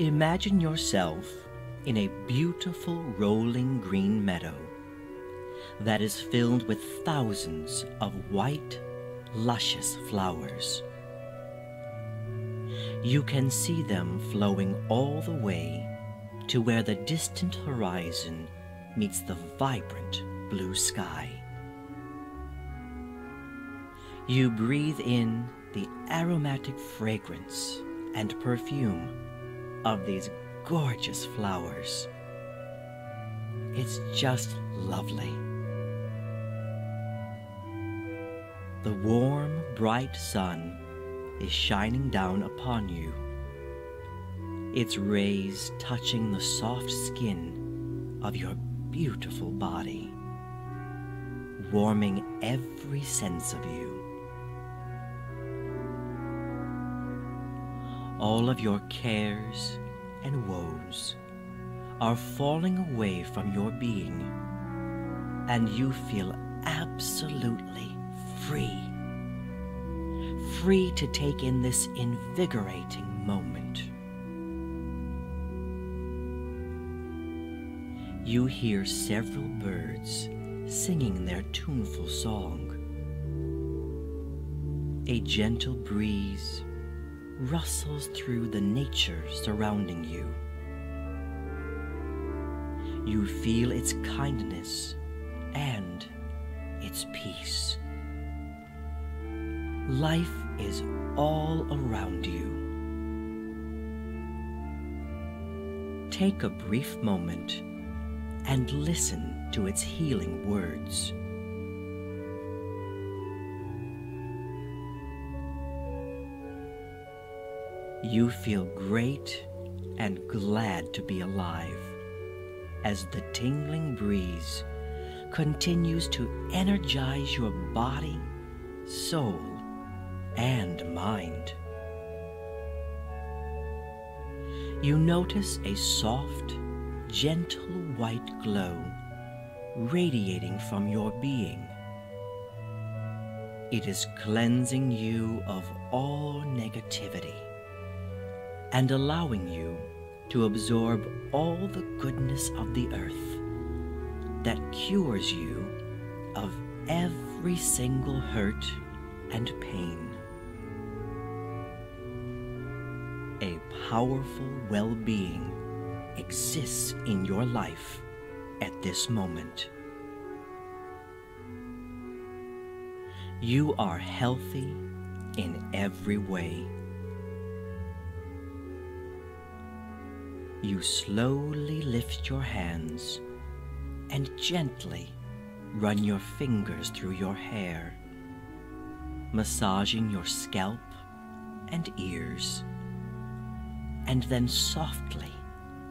Imagine yourself in a beautiful rolling green meadow that is filled with thousands of white, luscious flowers. You can see them flowing all the way to where the distant horizon meets the vibrant blue sky. You breathe in the aromatic fragrance and perfume of these gorgeous flowers. It's just lovely. The warm, bright sun is shining down upon you, its rays touching the soft skin of your beautiful body, warming every sense of you. All of your cares and woes are falling away from your being, and you feel absolutely free. Free to take in this invigorating moment. You hear several birds singing their tuneful song. A gentle breeze rustles through the nature surrounding you. You feel its kindness and its peace. Life is all around you. Take a brief moment and listen to its healing words. You feel great and glad to be alive as the tingling breeze continues to energize your body, soul, and mind. You notice a soft, gentle white glow radiating from your being. It is cleansing you of all negativity and allowing you to absorb all the goodness of the earth that cures you of every single hurt and pain. A powerful well being exists in your life at this moment. You are healthy in every way. You slowly lift your hands and gently run your fingers through your hair, massaging your scalp and ears, and then softly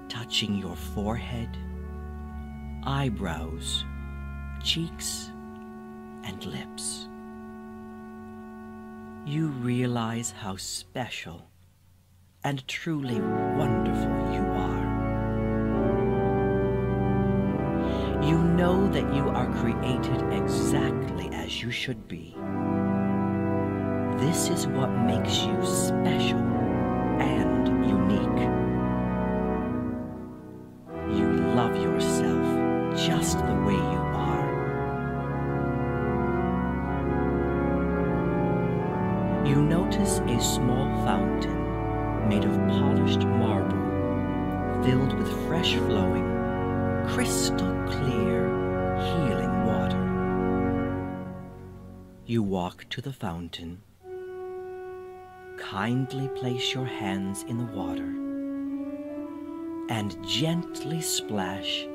touching your forehead, eyebrows, cheeks, and lips. You realize how special and truly wonderful You know that you are created exactly as you should be. This is what makes you special and unique. You love yourself just the way you are. You notice a small fountain made of polished marble, filled with fresh flowing, crystal clear, healing water. You walk to the fountain, kindly place your hands in the water, and gently splash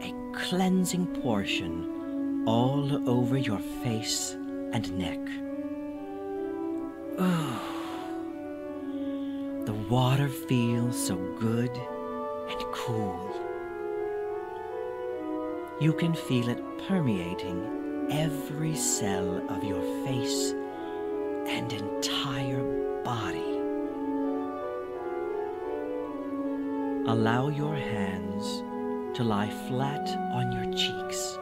a cleansing portion all over your face and neck. Oh, the water feels so good and cool. You can feel it permeating every cell of your face and entire body. Allow your hands to lie flat on your cheeks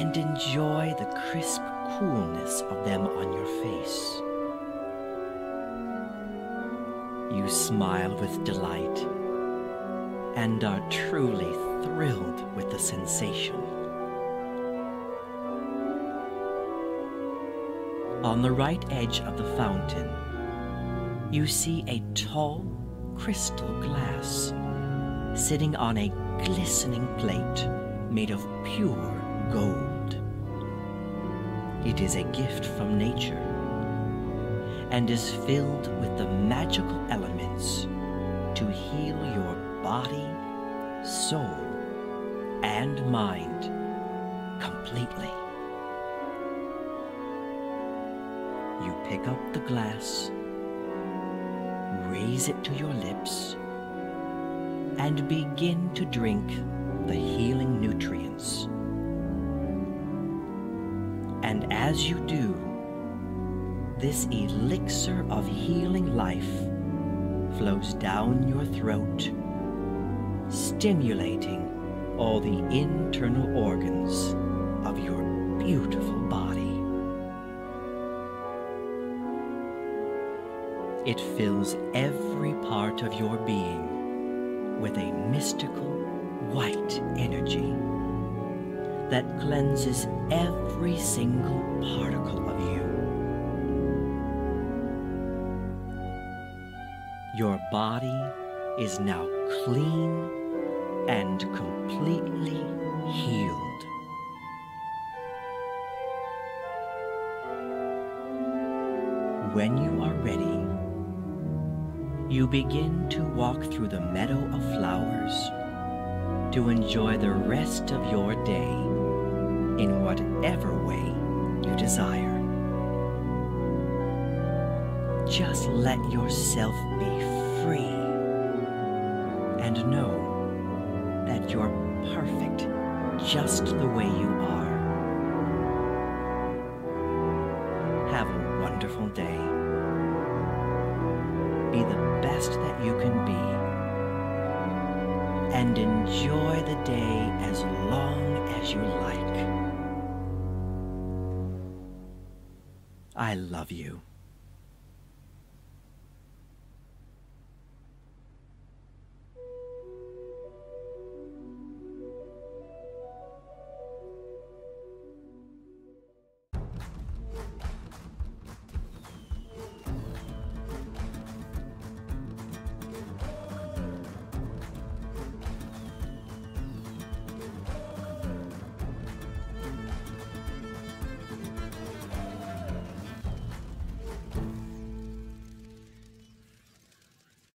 and enjoy the crisp coolness of them on your face. you smile with delight and are truly thrilled with the sensation. On the right edge of the fountain, you see a tall crystal glass sitting on a glistening plate made of pure gold. It is a gift from nature and is filled with the magical elements to heal your body, soul, and mind completely. You pick up the glass, raise it to your lips, and begin to drink the healing nutrients. And as you do, this elixir of healing life flows down your throat, stimulating all the internal organs of your beautiful body. It fills every part of your being with a mystical white energy that cleanses every single particle of you. Your body is now clean and completely healed. When you are ready, you begin to walk through the meadow of flowers to enjoy the rest of your day in whatever way you desire. Just let yourself be free and know that you're perfect just the way you are. Have a wonderful day. Be the best that you can be. And enjoy the day as long as you like. I love you.